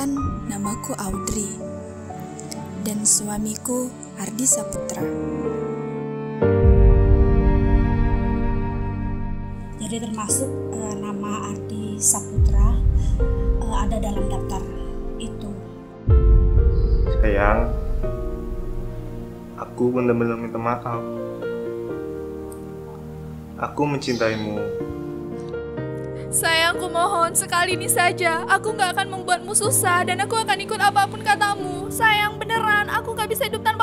Perkenalkan, namaku Audrey dan suamiku Ardi Saputra. Jadi termasuk uh, nama Ardi Saputra uh, ada dalam daftar itu. Sayang, aku benar-benar minta maaf. Aku mencintaimu. Sayangku mohon, sekali ini saja. Aku gak akan membuatmu susah dan aku akan ikut apa pun katamu. Sayang beneran, aku gak bisa hidup tanpa